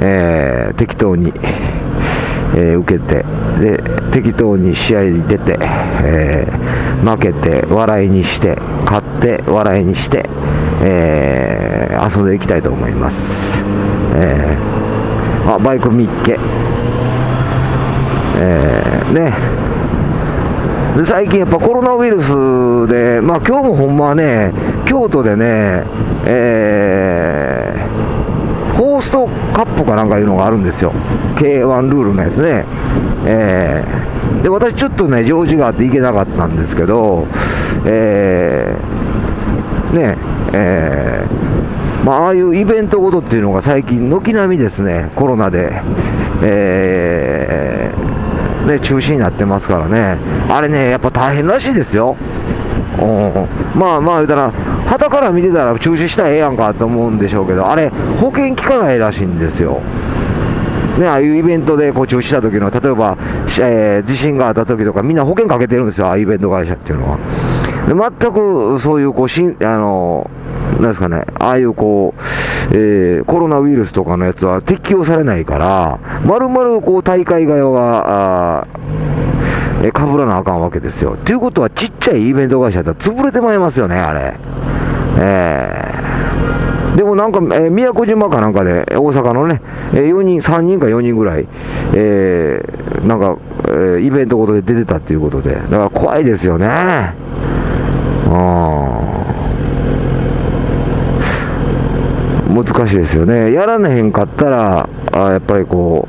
えー、適当に、えー、受けてで適当に試合に出て、えー、負けて笑いにして勝って笑いにして、えー、遊んでいきたいと思います、えー、あバイク見っけ、えー、ね。で最近やっぱコロナウイルスで、まあ今日もほんまはね、京都でね、えー、ホーストカップかなんかいうのがあるんですよ。K1 ルールのやつね。えー、で、私ちょっとね、用事があって行けなかったんですけど、えー、ね、えー、まあ、ああいうイベントごとっていうのが最近軒並みですね、コロナで、えー、ね、中止になってますからね、あれね、やっぱ大変らしいですよ。うん、まあまあ言うたら、旗から見てたら中止したらええやんかと思うんでしょうけど、あれ、保険効かないらしいんですよ。ね、ああいうイベントでこう中止した時の、例えば、えー、地震があった時とか、みんな保険かけてるんですよ、ああいうイベント会社っていうのは。全くそういうこうしんあのなんですかね、ああいうこう、えー、コロナウイルスとかのやつは適用されないから、まるまるこう大会側が、えー、かぶらなあかんわけですよ。ということは、ちっちゃいイベント会社だったら潰れてまいりますよね、あれ。えー、でもなんか、えー、宮古島かなんかで、大阪のね、えー、4人、3人か4人ぐらい、えー、なんか、えー、イベントごとで出てたっていうことで、だから怖いですよね。うん難しいですよね。やらねへんかったら、あやっぱりこ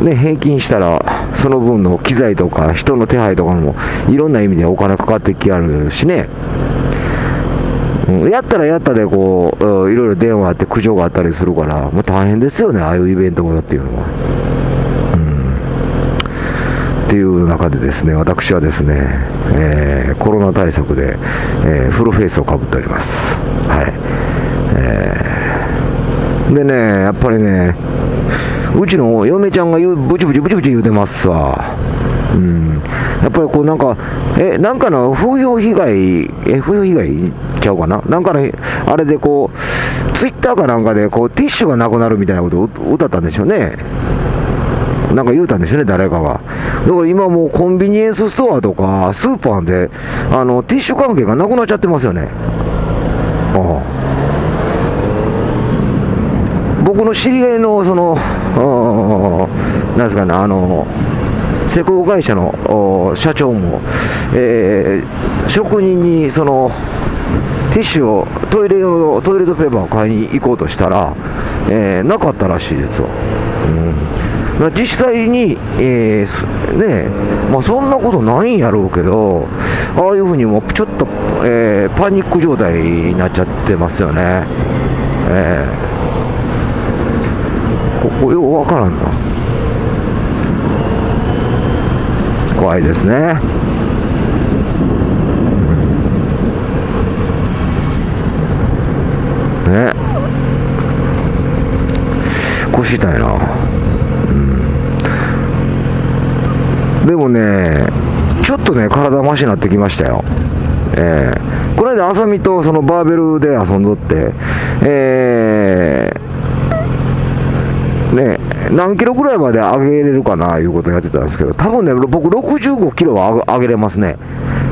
う、ね、平均したら、その分の機材とか人の手配とかもいろんな意味でお金かかってきあるしね。うん、やったらやったでこう、いろいろ電話あって苦情があったりするから、もう大変ですよね、ああいうイベントだっていうのは。っていう中でですね、私はですね、えー、コロナ対策で、えー、フルフェイスをかぶっております。はい。えー、でね、やっぱりね、うちの嫁ちゃんが言うブチブチブチブチ言うてますわ。うん、やっぱりこうなんか、え、なんかの風評被害、え、風評被害？ちゃうかな？なんかの、あれでこう、ツイッターかなんかでこう、ティッシュがなくなるみたいなことを歌ったんでしょうね。なんか言うたんでしょうね、誰かが。だから今もうコンビニエンスストアとか、スーパーで、あの、ティッシュ関係がなくなっちゃってますよね。ああ僕の知り合いの、その、なんですかね、あの、施工会社の社長も、えー、職人にそのティッシュをトイレ用トイレットペーパーを買いに行こうとしたら、えー、なかったらしいですよ。うん実際に、えー、ねまあ、そんなことないんやろうけど、ああいうふうにもうちょっと、えー、パニック状態になっちゃってますよね。えー、ここようわからんな。怖いですね。ね腰痛いなうん。でもね、ちょっとね、体マシになってきましたよ。えー、この間、朝見とそのバーベルで遊んどって、えー、ね、何キロぐらいまで上げれるかないうことをやってたんですけど、多分ね、僕65キロは上げれますね。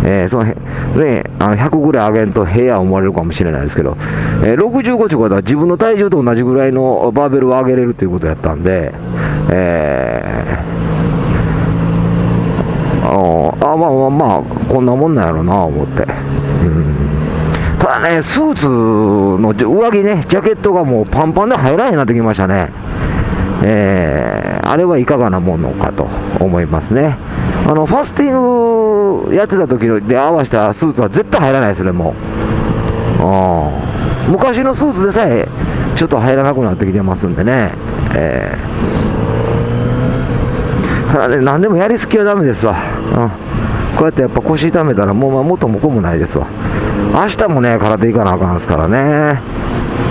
えー、そのね、あの100ぐらい上げんと部屋思われるかもしれないですけど、えー、65ってことは自分の体重と同じぐらいのバーベルを上げれるということやったんで、えーあまあまあまあ、こんなもんなんやろうな、思って。うんただね、スーツの上着ね、ジャケットがもうパンパンで入らへんなってきましたね。えー、あれはいかがなものかと思いますね。あの、ファスティングやってた時で合わせたスーツは絶対入らないですね、もう。昔のスーツでさえ、ちょっと入らなくなってきてますんでね。えー、ただね、何でもやりすぎはダメですわ。うんこうやってやっぱ腰痛めたらもうまあ元も子もないですわ明日もね空手行かなあかんですからね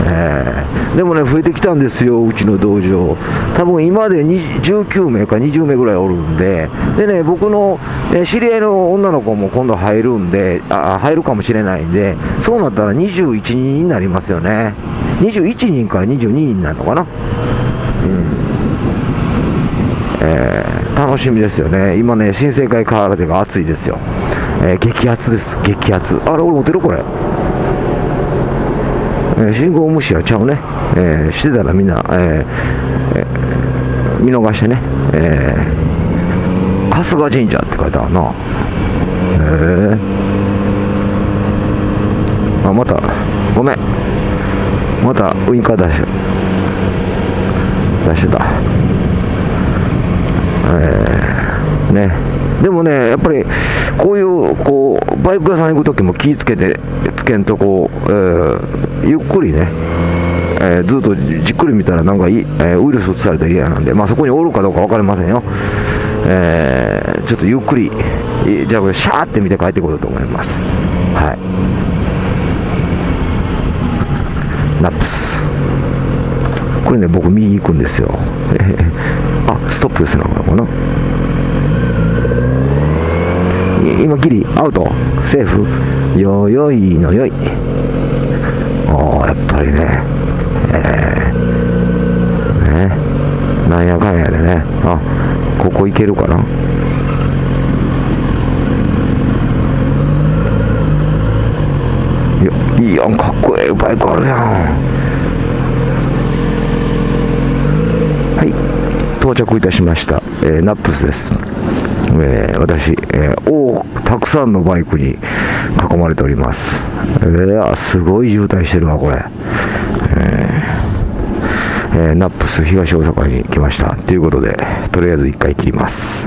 え、でもね、増えてきたんですよ、うちの道場。多分今で19名か20名ぐらいおるんで、でね、僕の、え知り合いの女の子も今度入るんであ、入るかもしれないんで、そうなったら21人になりますよね。21人から22人になるのかな。うん。えー、楽しみですよね。今ね、新生会カーラテが熱いですよ。えー、激アツです。激アツ。あれ、俺持てるこれ。えー、信号無視はちゃうね。えー、してたらみんな、ええ、見逃してね。えー、春日神社って書いてあるな。へえ。あ、また、ごめん。またウインカー出して、出してた。えー、ね。でもね、やっぱりこういうこうバイク屋さん行くときも気ぃつけてけんとこう、えー、ゆっくりね、えー、ずっとじっくり見たらなんかい、えー、ウイルス移されたら嫌なんで、まあ、そこにおるかどうか分かりませんよ、えー、ちょっとゆっくりじゃあこれシャーって見て帰ってこようと思います。はい。ナップス。これね僕右行くんですよ。あストップですねこれな。今ギリアウト。セーフ。よよいのよい。おやっぱりね。えー、ね。なんやかんやでね。あここ行けるかな。いやいいやんかっこええバイクあるやん。はい。到着いたしました、えー、ナップスです。えー、私、えー、おたくさんのバイクに囲まれております。えー、すごい渋滞してるわ、これ。えー、えー、ナップス東大阪に来ました。ということで、とりあえず1回切ります。